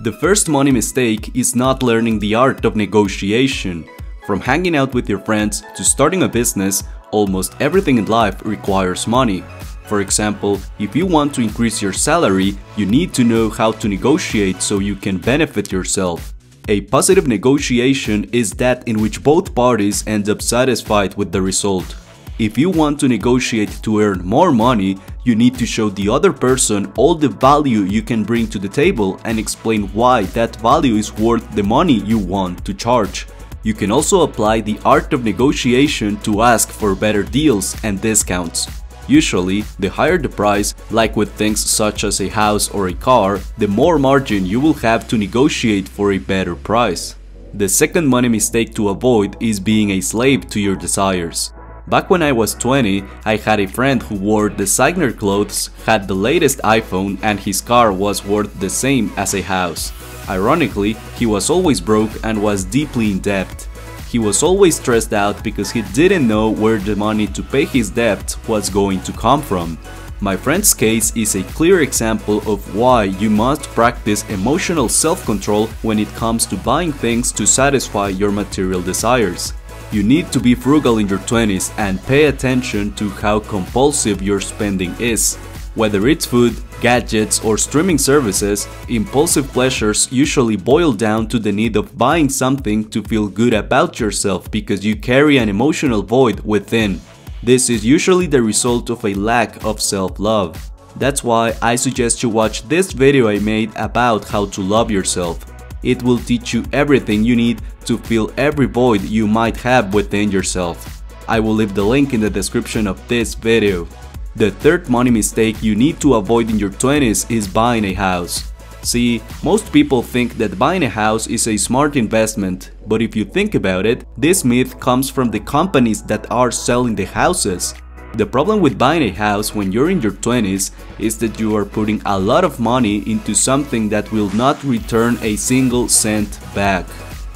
The first money mistake is not learning the art of negotiation. From hanging out with your friends to starting a business, almost everything in life requires money. For example, if you want to increase your salary, you need to know how to negotiate so you can benefit yourself. A positive negotiation is that in which both parties end up satisfied with the result. If you want to negotiate to earn more money, you need to show the other person all the value you can bring to the table and explain why that value is worth the money you want to charge. You can also apply the art of negotiation to ask for better deals and discounts. Usually, the higher the price, like with things such as a house or a car, the more margin you will have to negotiate for a better price. The second money mistake to avoid is being a slave to your desires. Back when I was 20, I had a friend who wore designer clothes, had the latest iPhone and his car was worth the same as a house. Ironically, he was always broke and was deeply in debt. He was always stressed out because he didn't know where the money to pay his debt was going to come from. My friend's case is a clear example of why you must practice emotional self-control when it comes to buying things to satisfy your material desires. You need to be frugal in your 20s and pay attention to how compulsive your spending is. Whether it's food, gadgets, or streaming services, impulsive pleasures usually boil down to the need of buying something to feel good about yourself because you carry an emotional void within. This is usually the result of a lack of self-love. That's why I suggest you watch this video I made about how to love yourself. It will teach you everything you need to fill every void you might have within yourself. I will leave the link in the description of this video. The third money mistake you need to avoid in your 20s is buying a house. See, most people think that buying a house is a smart investment, but if you think about it, this myth comes from the companies that are selling the houses. The problem with buying a house when you're in your 20s is that you are putting a lot of money into something that will not return a single cent back.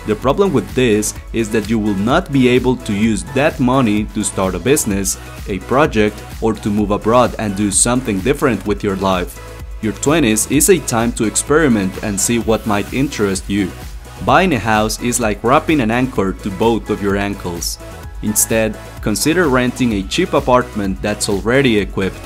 The problem with this is that you will not be able to use that money to start a business, a project, or to move abroad and do something different with your life. Your 20s is a time to experiment and see what might interest you. Buying a house is like wrapping an anchor to both of your ankles. Instead, consider renting a cheap apartment that's already equipped.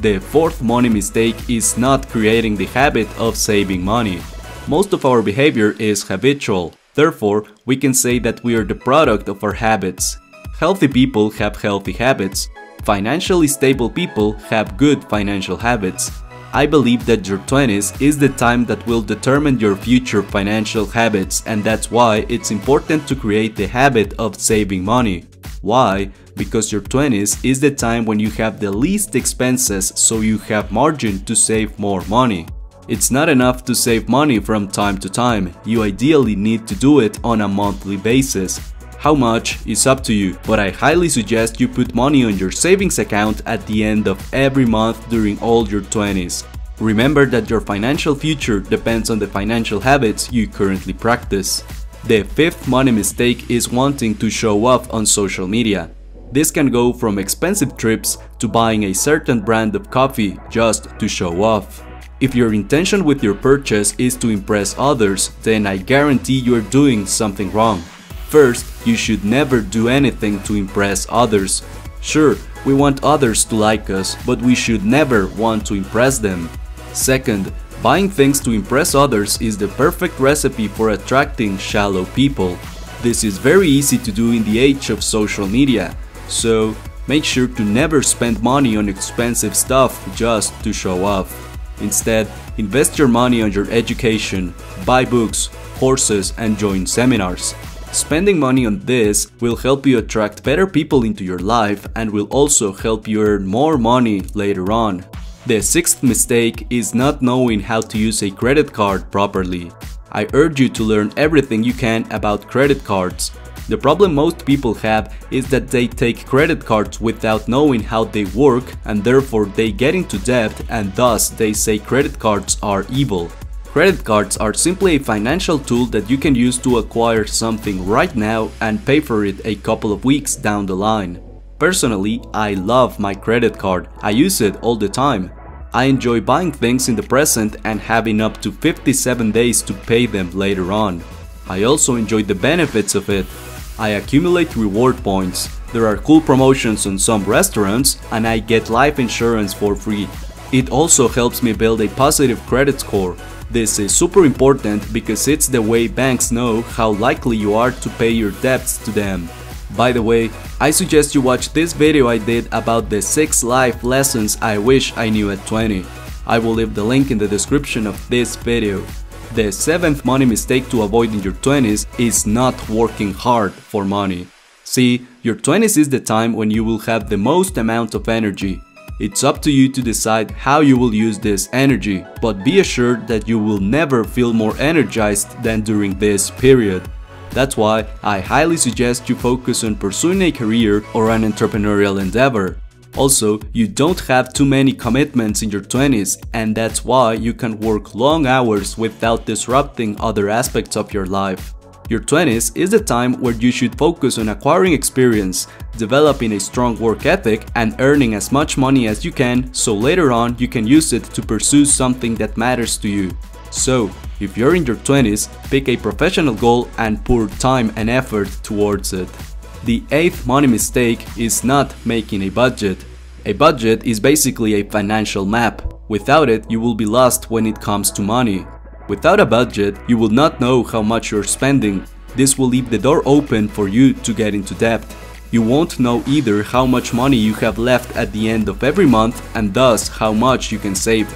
The fourth money mistake is not creating the habit of saving money. Most of our behavior is habitual, Therefore, we can say that we are the product of our habits. Healthy people have healthy habits. Financially stable people have good financial habits. I believe that your 20s is the time that will determine your future financial habits and that's why it's important to create the habit of saving money. Why? Because your 20s is the time when you have the least expenses so you have margin to save more money. It's not enough to save money from time to time, you ideally need to do it on a monthly basis. How much is up to you, but I highly suggest you put money on your savings account at the end of every month during all your 20s. Remember that your financial future depends on the financial habits you currently practice. The fifth money mistake is wanting to show off on social media. This can go from expensive trips to buying a certain brand of coffee just to show off. If your intention with your purchase is to impress others, then I guarantee you're doing something wrong. First, you should never do anything to impress others. Sure, we want others to like us, but we should never want to impress them. Second, buying things to impress others is the perfect recipe for attracting shallow people. This is very easy to do in the age of social media, so make sure to never spend money on expensive stuff just to show off. Instead, invest your money on your education, buy books, courses, and join seminars. Spending money on this will help you attract better people into your life and will also help you earn more money later on. The sixth mistake is not knowing how to use a credit card properly. I urge you to learn everything you can about credit cards the problem most people have is that they take credit cards without knowing how they work and therefore they get into debt and thus they say credit cards are evil. Credit cards are simply a financial tool that you can use to acquire something right now and pay for it a couple of weeks down the line. Personally, I love my credit card, I use it all the time. I enjoy buying things in the present and having up to 57 days to pay them later on. I also enjoy the benefits of it. I accumulate reward points, there are cool promotions on some restaurants, and I get life insurance for free. It also helps me build a positive credit score. This is super important because it's the way banks know how likely you are to pay your debts to them. By the way, I suggest you watch this video I did about the 6 life lessons I wish I knew at 20. I will leave the link in the description of this video. The seventh money mistake to avoid in your 20s is not working hard for money. See, your 20s is the time when you will have the most amount of energy. It's up to you to decide how you will use this energy, but be assured that you will never feel more energized than during this period. That's why I highly suggest you focus on pursuing a career or an entrepreneurial endeavor. Also, you don't have too many commitments in your 20s and that's why you can work long hours without disrupting other aspects of your life. Your 20s is the time where you should focus on acquiring experience, developing a strong work ethic, and earning as much money as you can so later on you can use it to pursue something that matters to you. So, if you're in your 20s, pick a professional goal and pour time and effort towards it. The eighth money mistake is not making a budget. A budget is basically a financial map. Without it, you will be lost when it comes to money. Without a budget, you will not know how much you're spending. This will leave the door open for you to get into debt. You won't know either how much money you have left at the end of every month and thus how much you can save.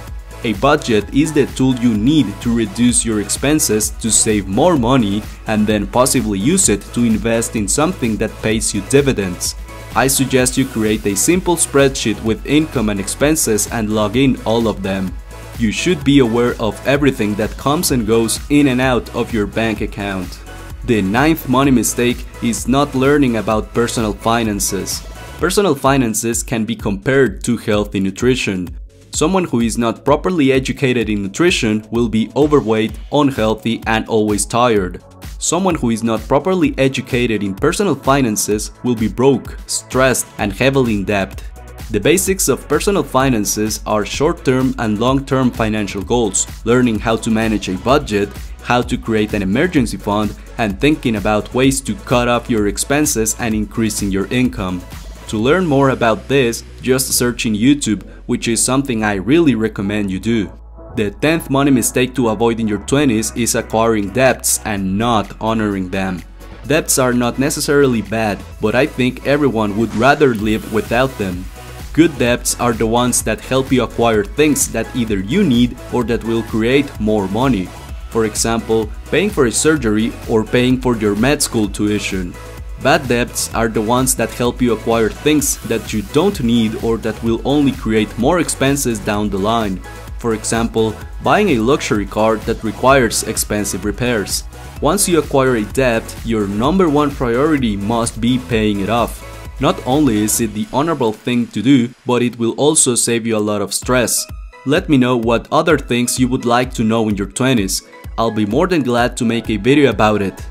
A budget is the tool you need to reduce your expenses to save more money and then possibly use it to invest in something that pays you dividends. I suggest you create a simple spreadsheet with income and expenses and log in all of them. You should be aware of everything that comes and goes in and out of your bank account. The ninth money mistake is not learning about personal finances. Personal finances can be compared to healthy nutrition. Someone who is not properly educated in nutrition will be overweight, unhealthy, and always tired. Someone who is not properly educated in personal finances will be broke, stressed, and heavily in debt. The basics of personal finances are short-term and long-term financial goals, learning how to manage a budget, how to create an emergency fund, and thinking about ways to cut off your expenses and increasing your income. To learn more about this, just search in YouTube, which is something I really recommend you do. The 10th money mistake to avoid in your 20s is acquiring debts and not honoring them. Debts are not necessarily bad, but I think everyone would rather live without them. Good debts are the ones that help you acquire things that either you need or that will create more money. For example, paying for a surgery or paying for your med school tuition. Bad debts are the ones that help you acquire things that you don't need or that will only create more expenses down the line. For example, buying a luxury car that requires expensive repairs. Once you acquire a debt, your number one priority must be paying it off. Not only is it the honorable thing to do, but it will also save you a lot of stress. Let me know what other things you would like to know in your 20s. I'll be more than glad to make a video about it.